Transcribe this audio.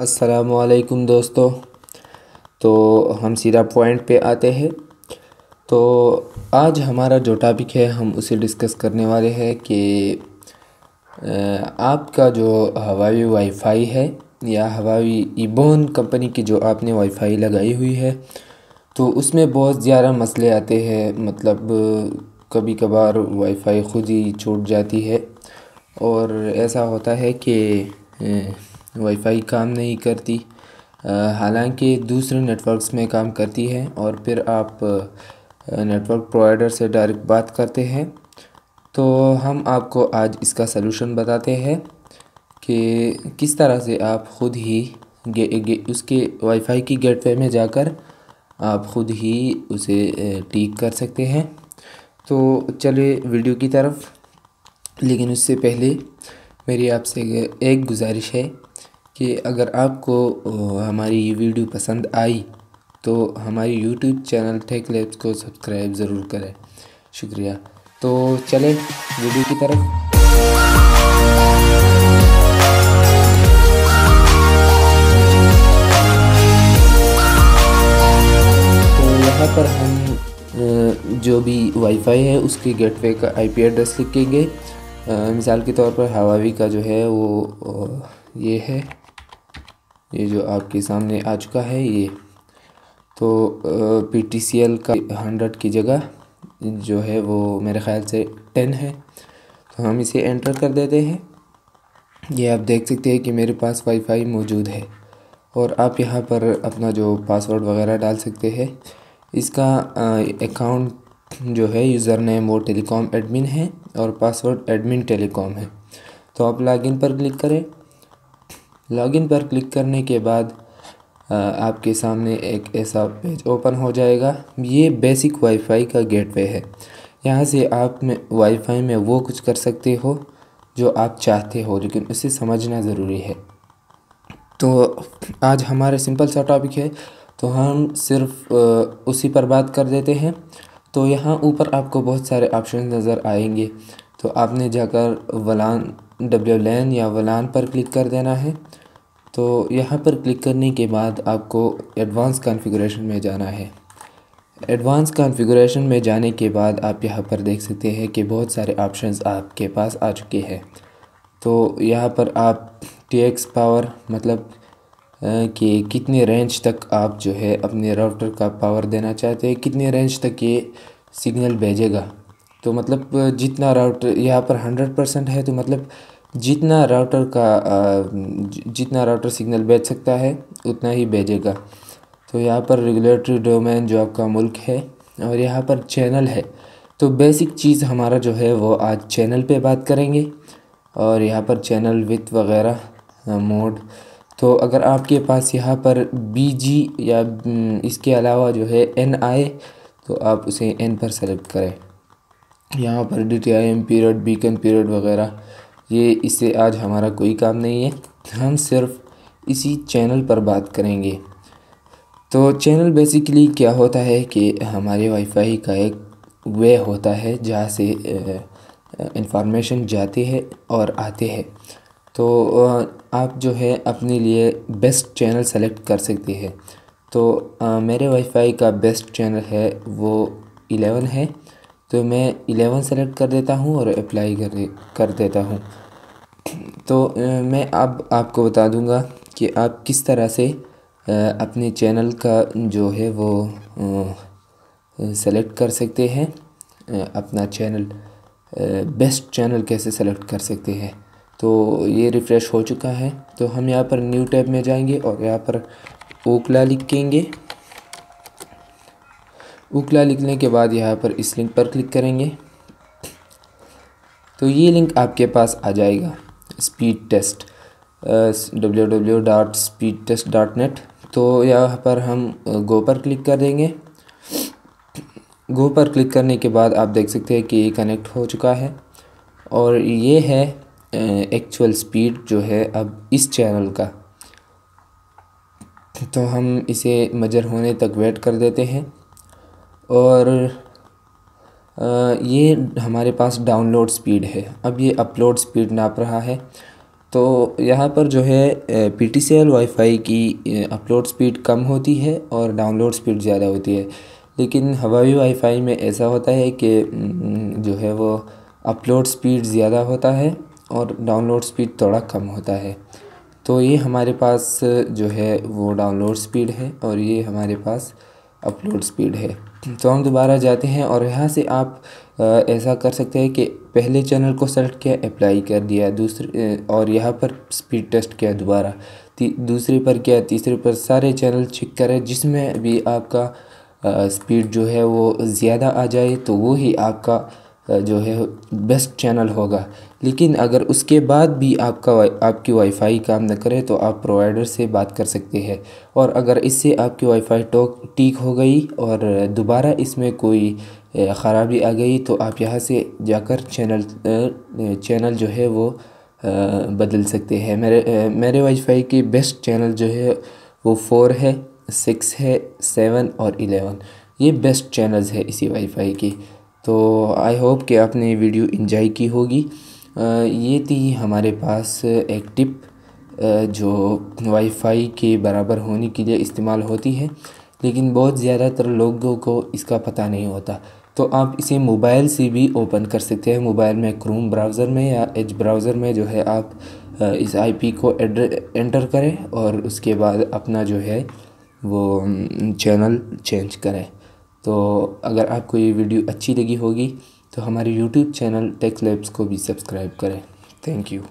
असलकुम दोस्तों। तो हम सीधा पॉइंट पे आते हैं। तो आज हमारा जो टॉपिक है, हम उसे डिस्कस करने वाले हैं कि आपका जो हवाई वाईफाई है, या हवाई ईबोन कंपनी की जो आपने वाईफाई लगाई हुई है तो उसमें बहुत ज़्यादा मसले आते हैं। मतलब कभी कभार वाईफाई ख़ुद ही छूट जाती है। और ऐसा होता है कि वाईफाई काम नहीं करती। हालाँकि दूसरे नेटवर्क्स में काम करती है और फिर आप नेटवर्क प्रोवाइडर से डायरेक्ट बात करते हैं। तो हम आपको आज इसका सलूशन बताते हैं कि किस तरह से आप ख़ुद ही गे, गे, उसके वाईफाई की गेटवे में जाकर आप ख़ुद ही उसे ठीक कर सकते हैं। तो चलिए वीडियो की तरफ़। लेकिन उससे पहले मेरी आपसे एक गुजारिश है कि अगर आपको हमारी ये वीडियो पसंद आई तो हमारी यूट्यूब चैनल टेक लैब्स को सब्सक्राइब ज़रूर करें। शुक्रिया। तो चलें वीडियो की तरफ़। तो यहाँ पर हम जो भी वाईफाई है, उसके गेटवे का आईपी एड्रेस लिखेंगे। मिसाल के तौर पर हवावी का जो है वो ये है। ये जो आपके सामने आ चुका है ये। तो पी टी सी एल का हंड्रेड की जगह जो है वो मेरे ख़्याल से टेन है। तो हम इसे एंटर कर देते हैं। ये आप देख सकते हैं कि मेरे पास वाईफाई मौजूद है। और आप यहाँ पर अपना जो पासवर्ड वगैरह डाल सकते हैं। इसका अकाउंट जो है यूज़र नेम वो टेलीकॉम एडमिन है और पासवर्ड एडमिन टेलीकॉम है। तो आप लॉगिन पर क्लिक करें। लॉगिन पर क्लिक करने के बाद आपके सामने एक ऐसा पेज ओपन हो जाएगा। ये बेसिक वाईफाई का गेटवे है। यहाँ से आप में वाईफाई में वो कुछ कर सकते हो जो आप चाहते हो, लेकिन उसे समझना ज़रूरी है। तो आज हमारे सिंपल सा टॉपिक है। तो हम सिर्फ़ उसी पर बात कर देते हैं। तो यहाँ ऊपर आपको बहुत सारे ऑप्शन नज़र आएँगे। तो आपने जाकर वलान डब्ल्यू लैन या वलान पर क्लिक कर देना है। तो यहाँ पर क्लिक करने के बाद आपको एडवांस कॉन्फ़िगरेशन में जाना है। एडवांस कॉन्फ़िगरेशन में जाने के बाद आप यहाँ पर देख सकते हैं कि बहुत सारे ऑप्शंस आपके पास आ चुके हैं। तो यहाँ पर आप टी एक्स पावर मतलब कि कितने रेंज तक आप जो है अपने राउटर का पावर देना चाहते हैं, कितने रेंज तक ये सिग्नल भेजेगा? तो मतलब जितना राउटर यहाँ पर हंड्रेड परसेंट है तो मतलब जितना राउटर का जितना राउटर सिग्नल भेज सकता है, उतना ही भेजेगा। तो यहाँ पर रेगुलेटरी डोमेन जो आपका मुल्क है और यहाँ पर चैनल है तो बेसिक चीज़ हमारा जो है वो आज चैनल पे बात करेंगे और यहाँ पर चैनल विथ वगैरह मोड तो अगर आपके पास यहाँ पर बी जी या इसके अलावा जो है एन आए तो आप उसे एन पर सेलेक्ट करें। यहाँ पर D T I M period beacon period वगैरह, ये इससे आज हमारा कोई काम नहीं है। हम सिर्फ़ इसी चैनल पर बात करेंगे। तो चैनल बेसिकली क्या होता है कि हमारे वाईफाई का एक वे होता है जहाँ से इंफॉर्मेशन जाती है और आते हैं। तो आप जो है अपने लिए बेस्ट चैनल सेलेक्ट कर सकते हैं। तो मेरे वाईफाई का बेस्ट चैनल है, वो इलेवन है। तो मैं इलेवन सेलेक्ट कर देता हूँ और अप्लाई कर कर देता हूँ। तो मैं अब आपको बता दूँगा कि आप किस तरह से अपने चैनल का जो है वो सेलेक्ट कर सकते हैं। अपना चैनल बेस्ट चैनल कैसे सेलेक्ट कर सकते हैं। तो ये रिफ़्रेश हो चुका है। तो हम यहाँ पर न्यू टैब में जाएँगे और यहाँ पर ओकला लिखेंगे। ओकला लिखने के बाद यहाँ पर इस लिंक पर क्लिक करेंगे। तो ये लिंक आपके पास आ जाएगा। Speed test W W dot speed test dot net तो यहाँ पर हम गो पर क्लिक कर देंगे। गो पर क्लिक करने के बाद आप देख सकते हैं कि ये कनेक्ट हो चुका है। और ये है एक्चुअल स्पीड जो है अब इस चैनल का। तो हम इसे मजर होने तक वेट कर देते हैं। और ये हमारे पास डाउनलोड स्पीड है। अब ये अपलोड स्पीड नाप रहा है। तो यहाँ पर जो है P T C L wifi की अपलोड स्पीड कम होती है और डाउनलोड स्पीड ज़्यादा होती है। लेकिन हवावी वाईफ़ाई में ऐसा होता है कि जो है वो अपलोड स्पीड ज़्यादा होता है। और डाउनलोड स्पीड थोड़ा कम होता है। तो ये हमारे पास जो है, वो डाउनलोड स्पीड है और ये हमारे पास अपलोड स्पीड है। तो हम दोबारा जाते हैं और यहाँ से आप ऐसा कर सकते हैं कि पहले चैनल को सेलेक्ट किया अप्लाई कर दिया, दूसरे और यहाँ पर स्पीड टेस्ट किया दोबारा। दूसरे पर किया, तीसरे पर सारे चैनल चेक करें, जिसमें भी आपका स्पीड जो है वो ज़्यादा आ जाए तो वो ही आपका जो है बेस्ट चैनल होगा। लेकिन अगर उसके बाद भी आपका आपकी वाईफ़ाई काम न करे तो आप प्रोवाइडर से बात कर सकते हैं। और अगर इससे आपकी वाईफ़ाई टॉक, ठीक हो गई और दोबारा इसमें कोई ख़राबी आ गई तो आप यहाँ से जाकर चैनल चैनल जो है वो बदल सकते हैं। मेरे मेरे वाईफ़ाई की बेस्ट चैनल जो है, वो फोर है सिक्स है सेवन और इलेवन ये बेस्ट चैनल्स है इसी वाईफ़ाई की। तो आई होप कि आपने वीडियो इंजॉय की होगी। ये थी हमारे पास एक टिप जो वाईफ़ाई के बराबर होने के लिए इस्तेमाल होती है, लेकिन बहुत ज़्यादातर लोगों को इसका पता नहीं होता। तो आप इसे मोबाइल से भी ओपन कर सकते हैं। मोबाइल में क्रोम ब्राउज़र में या एज ब्राउज़र में जो है आप इस आईपी को एंटर करें और उसके बाद अपना जो है वो चैनल चेंज करें। तो अगर आपको ये वीडियो अच्छी लगी होगी तो हमारे यूट्यूब चैनल टेक्स लैब्स को भी सब्सक्राइब करें। Thank you